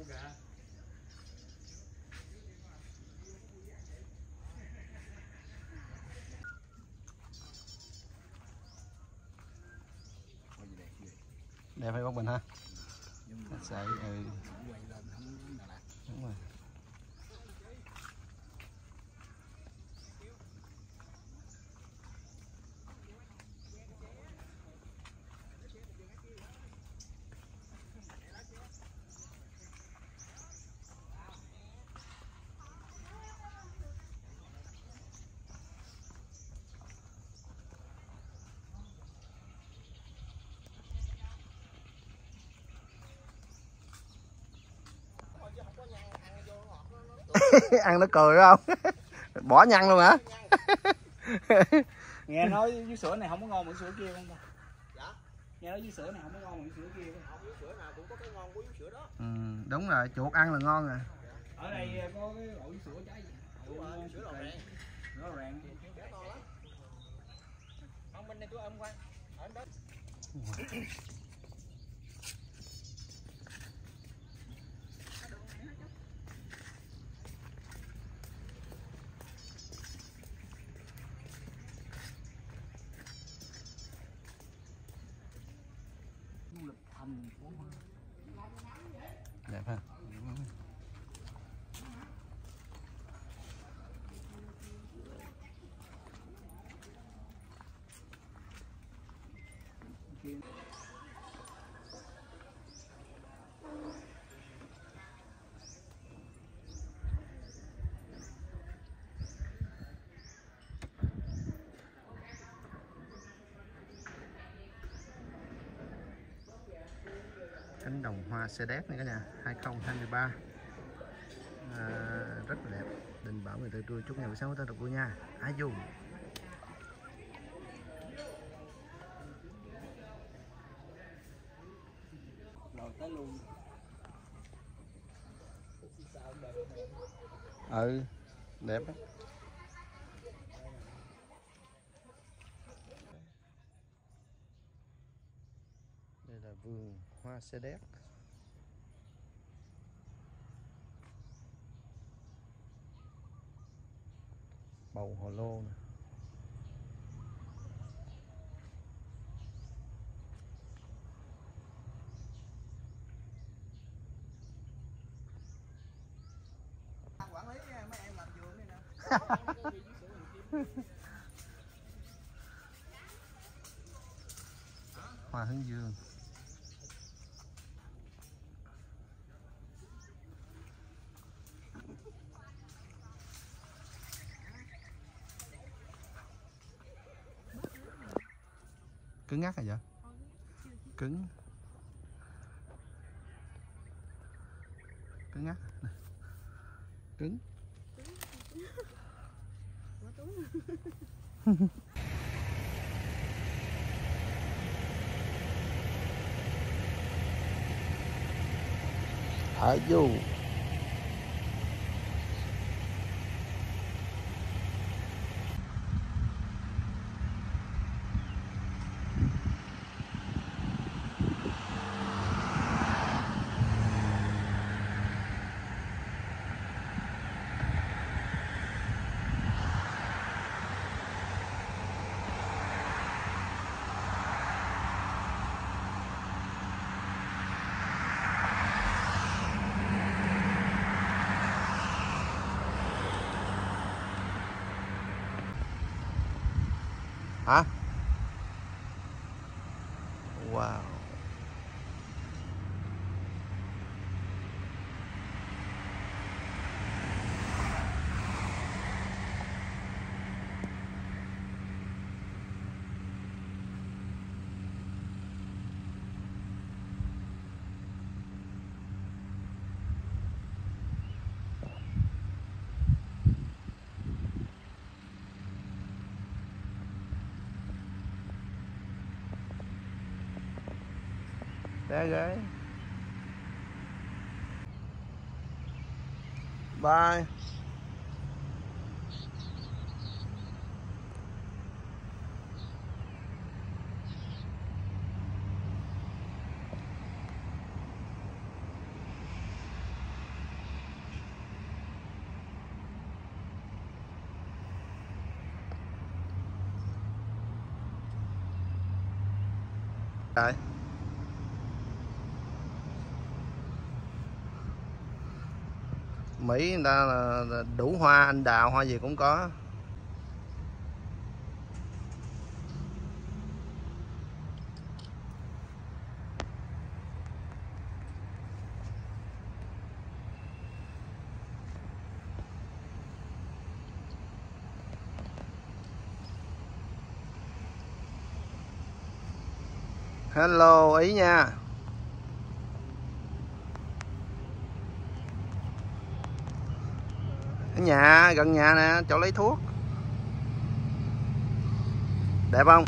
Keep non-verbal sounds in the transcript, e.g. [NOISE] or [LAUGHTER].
Coi gì đẹp hay bác Bình ha. Sợi ừ, [LAUGHS] ăn nó cười phải không? [LAUGHS] Bỏ nhăn luôn hả? Nghe nói dưới sữa này không có ngon bằng sữa kia không ta? Nghe nói dưới sữa này không có ngon bằng sữa kia ừ, đúng rồi chuột ăn là ngon à ở đây có cái loại dưới sữa trái đúng rồi sữa sữa đậu rèn. Không bên đây tôi ôm quan ở đó [LAUGHS] đẹp ha cánh đồng hoa xe đét này cả nhà 2023 à, rất là đẹp. Đình bảo người tự tươi chúc ngày buổi sáng của ta được vui nha. Ai dù rồi tới luôn ừ đẹp á đây là vườn hoa xe đét bầu hồ lô này. quản lý mấy em làm vườn đây nè [LAUGHS] hoa hướng dương cứng ngắc hả vậy? Cứng. Cứng ngắc. Cứng. Ở dù hả wow té ghế bye Okay. Mỹ, người ta là đủ hoa, anh đào hoa gì cũng có. Hello, ý nha. Ở nhà gần nhà nè chỗ lấy thuốc. Đẹp không?